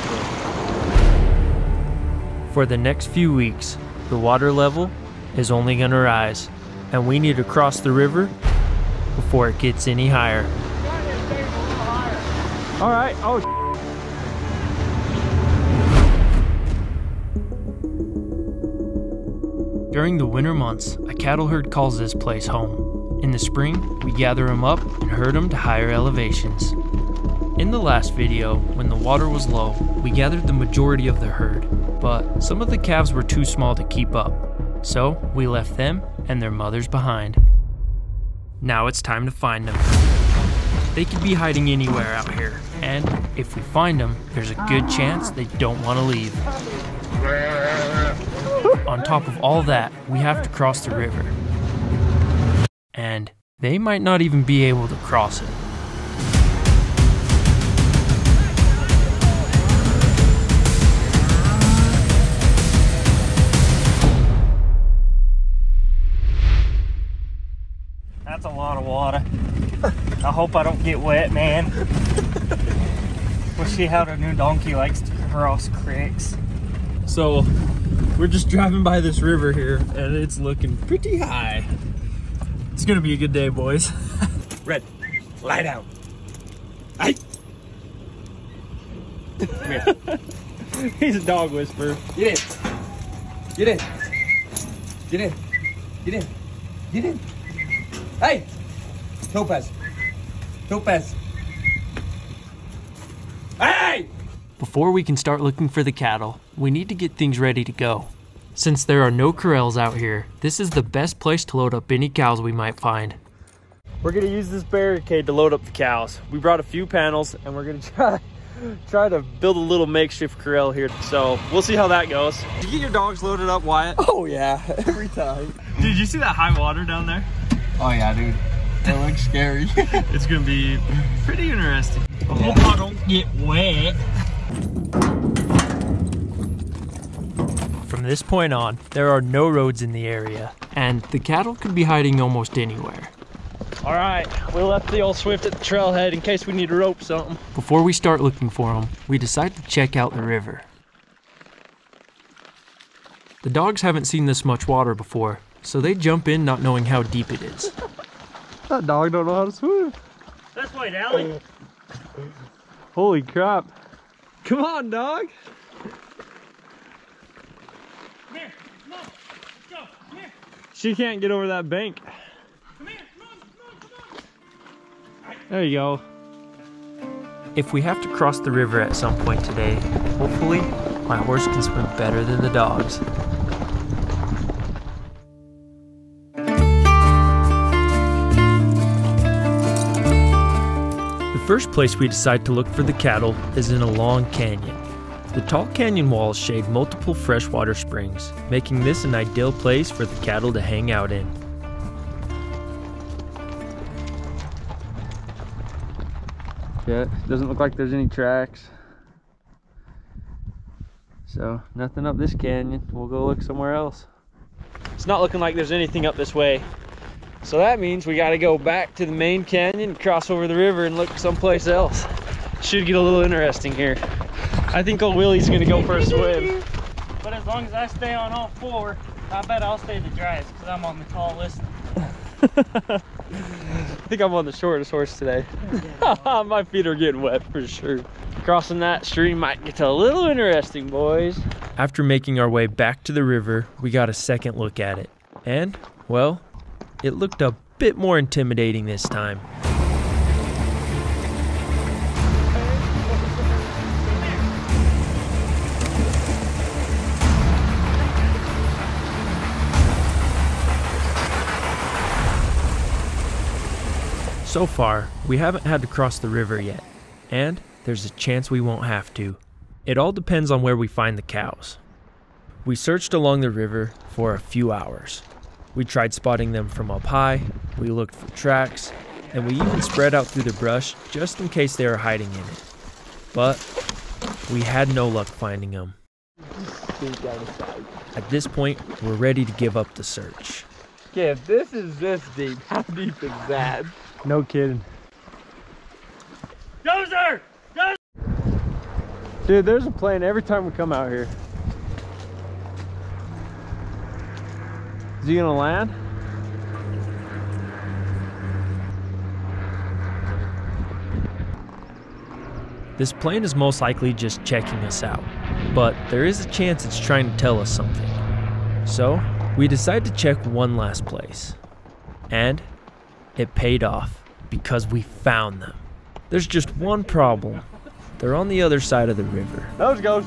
cycle. For the next few weeks, the water level is only going to rise, and we need to cross the river before it gets any higher. All right. Oh. During the winter months, a cattle herd calls this place home. In the spring, we gather them up and herd them to higher elevations. In the last video, when the water was low, we gathered the majority of the herd, but some of the calves were too small to keep up, so we left them and their mothers behind. Now it's time to find them. They could be hiding anywhere out here, and if we find them, there's a good chance they don't want to leave. On top of all that, we have to cross the river. And they might not even be able to cross it. Hope I don't get wet, man. We'll see how the new donkey likes to cross creeks. So, we're just driving by this river here, and it's looking pretty high. It's gonna be a good day, boys. Red, lie down. Hey. Come here. He's a dog whisperer. Get in. Get in. Get in. Get in. Get in. Hey! Topaz. Topaz. Hey! Before we can start looking for the cattle, we need to get things ready to go. Since there are no corrals out here, this is the best place to load up any cows we might find. We're gonna use this barricade to load up the cows. We brought a few panels and we're gonna try try to build a little makeshift corral here. So we'll see how that goes. Did you get your dogs loaded up, Wyatt? Oh yeah, every time. Did you see that high water down there? Oh yeah, dude. It looks scary. It's gonna be pretty interesting. I hope I don't get wet. From this point on, there are no roads in the area, and the cattle could be hiding almost anywhere. All right, we left the old Swift at the trailhead in case we need to rope something. Before we start looking for them, we decide to check out the river. The dogs haven't seen this much water before, so they jump in not knowing how deep it is. That dog don't know how to swim. That's White Alley. Holy crap. Come on, dog. Come here, come on, go, come here, She can't get over that bank. come here, come on, come on, come on. There you go. If we have to cross the river at some point today, hopefully my horse can swim better than the dogs. First place we decide to look for the cattle is in a long canyon. The tall canyon walls shade multiple freshwater springs, making this an ideal place for the cattle to hang out in. Yeah, doesn't look like there's any tracks. So, nothing up this canyon. We'll go look somewhere else. It's not looking like there's anything up this way. So that means we gotta go back to the main canyon, cross over the river and look someplace else. Should get a little interesting here. I think old Willie's gonna go for a swim. But as long as I stay on all four, I bet I'll stay the driest because I'm on the tallest. I think I'm on the shortest horse today. My feet are getting wet for sure. Crossing that stream might get a little interesting, boys. After making our way back to the river, we got a second look at it. And, well, it looked a bit more intimidating this time. So far, we haven't had to cross the river yet, and there's a chance we won't have to. It all depends on where we find the cows. We searched along the river for a few hours. We tried spotting them from up high, we looked for tracks, and we even spread out through the brush just in case they were hiding in it. But we had no luck finding them. At this point, we're ready to give up the search. Okay, if this is this deep, how deep is that? No kidding. Dozer! Dude, there's a plane every time we come out here. He gonna land? This plane is most likely just checking us out, but there is a chance it's trying to tell us something. So, we decide to check one last place. And it paid off because we found them. There's just one problem. They're on the other side of the river. Those goes.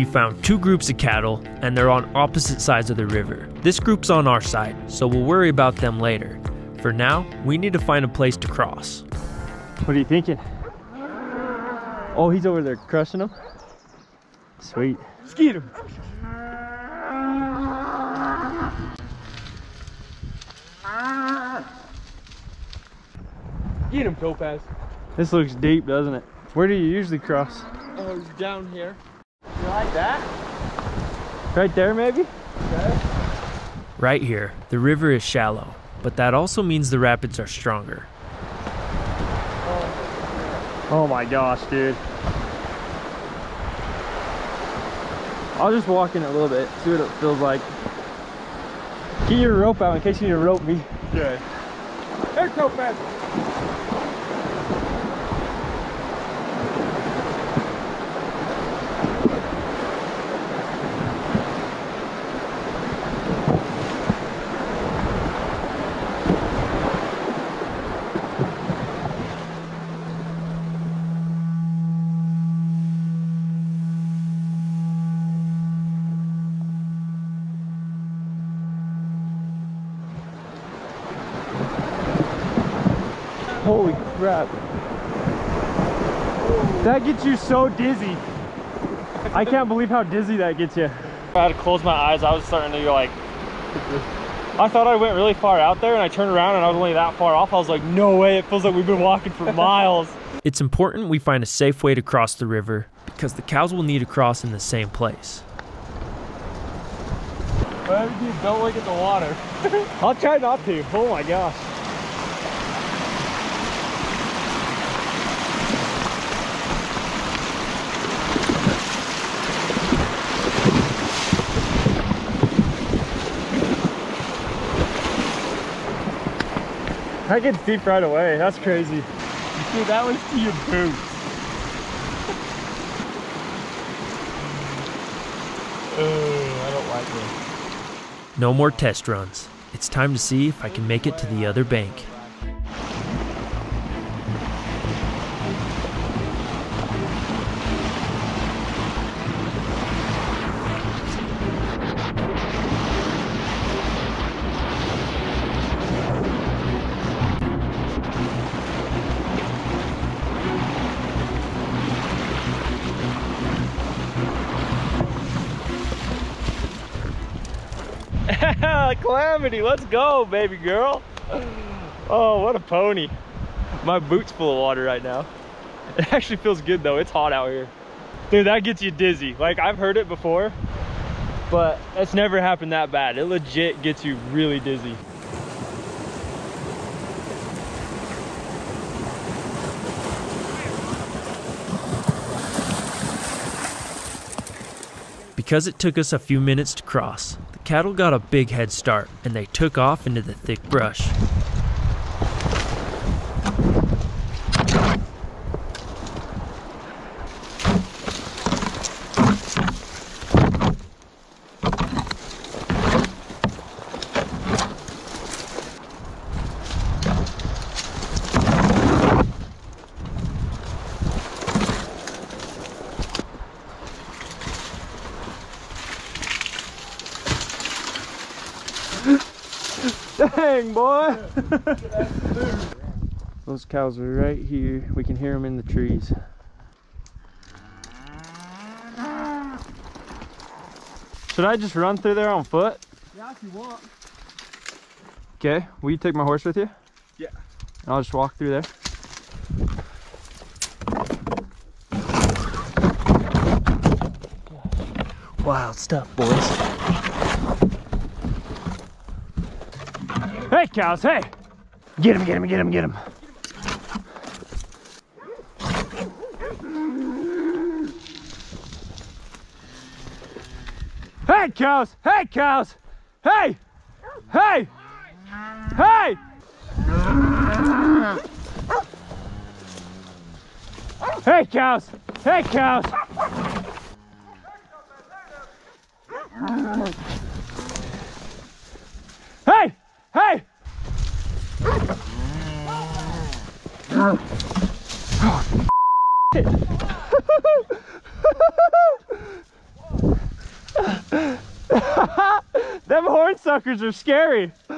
We found two groups of cattle, and they're on opposite sides of the river. This group's on our side, so we'll worry about them later. For now, we need to find a place to cross. What are you thinking? Oh, he's over there crushing them. Sweet. Let's get him. Get him, Topaz. This looks deep, doesn't it? Where do you usually cross? Oh, he's down here. You like that? Right there, maybe? Right here, the river is shallow, but that also means the rapids are stronger. Oh, oh my gosh, dude. I'll just walk in a little bit, see what it feels like. Get your rope out in case you need to rope me. Good. Hey, Topaz. Holy crap. That gets you so dizzy. I can't believe how dizzy that gets you. I had to close my eyes. I was starting to go like. I thought I went really far out there and I turned around and I was only that far off. I was like, no way. It feels like we've been walking for miles. It's important we find a safe way to cross the river because the cows will need to cross in the same place. Whatever you do, don't look at the water. I'll try not to. Oh my gosh. That gets deep right away. That's crazy. Dude, that was to your boots. Oh, I don't like this. No more test runs. It's time to see if I can make it to the other bank. Calamity, let's go, baby girl. Oh, what a pony. My boot's full of water right now. It actually feels good though, it's hot out here. Dude, that gets you dizzy. Like, I've heard it before, but it's never happened that bad. It legit gets you really dizzy. Because it took us a few minutes to cross, cattle got a big head start and they took off into the thick brush. Dang, boy. Those cows are right here. We can hear them in the trees. Should I just run through there on foot? Yeah, if you want. Okay, will you take my horse with you? Yeah. And I'll just walk through there. Wild stuff, boys. Hey, cows, hey! Get him, get him, get him, get him. Hey, cows, hey, cows! Hey! Hey! Hey! Hey, cows! Hey, cows! Hey! Hey! Them horn suckers are scary.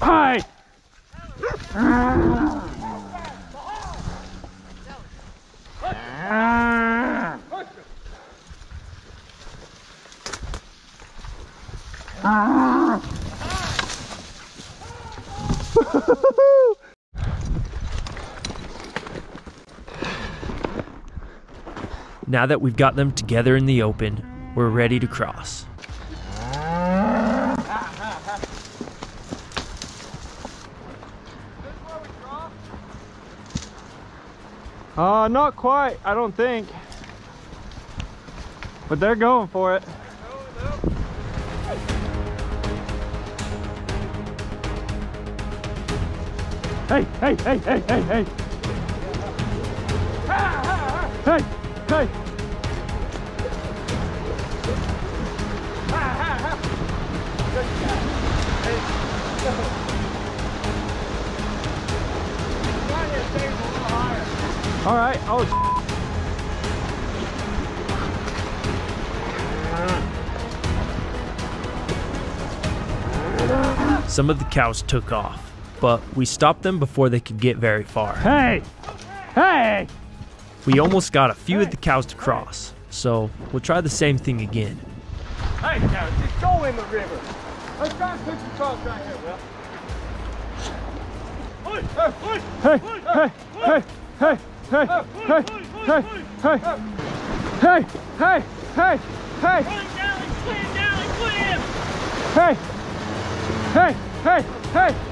Hi. Now that we've got them together in the open, we're ready to cross. Uh, not quite, I don't think. But they're going for it. Hey, hey, hey, hey, hey, hey. Hey, hey. All right. Oh. Some of the cows took off, but we stopped them before they could get very far. Hey. Hey. We almost got a few of the cows to cross, so we'll try the same thing again. Hey, cows, just go in the river. Let's try and push the cross right here, Will. Hey, hey, hey, hey, hey, hey, hey, hey, hey, hey, hey, hey, hey, hey, hey, hey, hey,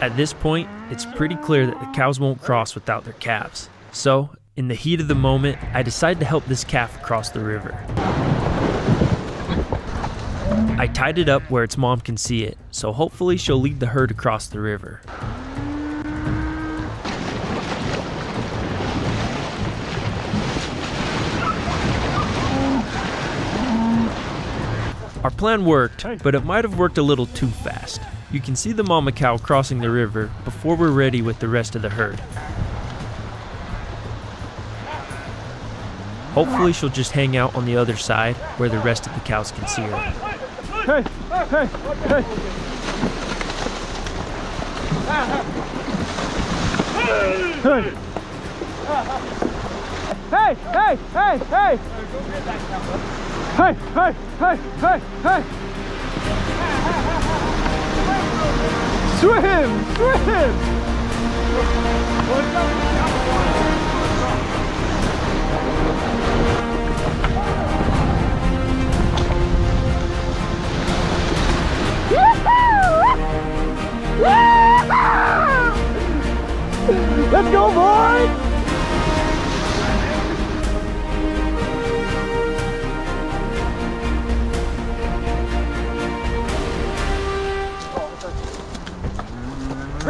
At this point, it's pretty clear that the cows won't cross without their calves. So, in the heat of the moment, I decide to help this calf cross the river. I tied it up where its mom can see it, so hopefully she'll lead the herd across the river. Our plan worked, but it might have worked a little too fast. You can see the mama cow crossing the river before we're ready with the rest of the herd. Hopefully she'll just hang out on the other side where the rest of the cows can see her. Hey, hey, hey. Hey. Hey, hey, hey, hey. Hey, hey, hey, hey, hey. Swim, swim. Let's go, boys!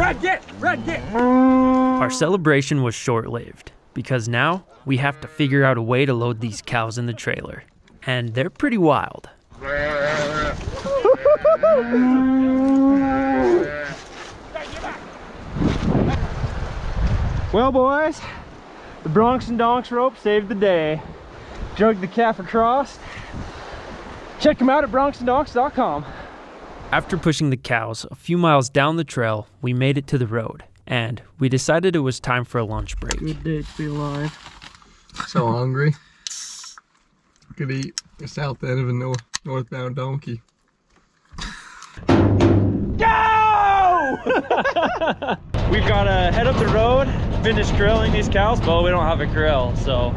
Red, get! Red, get! Our celebration was short lived because now we have to figure out a way to load these cows in the trailer. And they're pretty wild. Well, boys, the Broncs and Donks rope saved the day. Drug the calf across. Check them out at broncsanddonks.com. After pushing the cows a few miles down the trail, we made it to the road. and we decided it was time for a lunch break. Good day to be alive. So hungry. Could eat the south end of a north, northbound donkey. Go! We've got to head up the road, finish grilling these cows, but we don't have a grill, so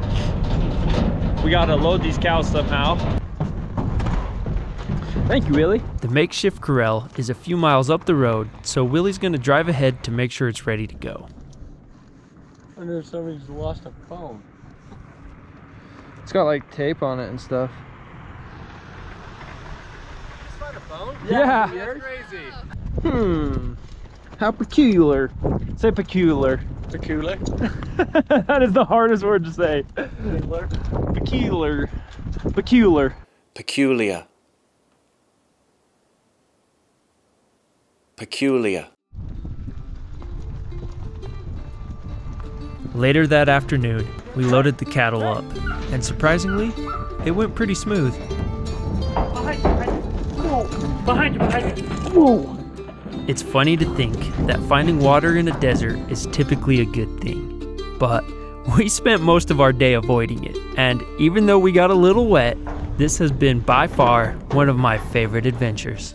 we got to load these cows somehow. Thank you, Willie. The makeshift corral is a few miles up the road, so Willie's gonna drive ahead to make sure it's ready to go. I wonder if somebody's lost a phone. It's got like tape on it and stuff. Find a phone? Yeah. That's crazy. Hmm. How peculiar. Say peculiar. Peculiar. that is the hardest word to say. Peculiar. Peculiar. Peculiar. Peculiar. Later that afternoon, we loaded the cattle up, and surprisingly, it went pretty smooth. Behind you, behind you. Whoa. Behind you. behind you. Whoa. It's funny to think that finding water in a desert is typically a good thing, but we spent most of our day avoiding it, and even though we got a little wet, this has been by far one of my favorite adventures.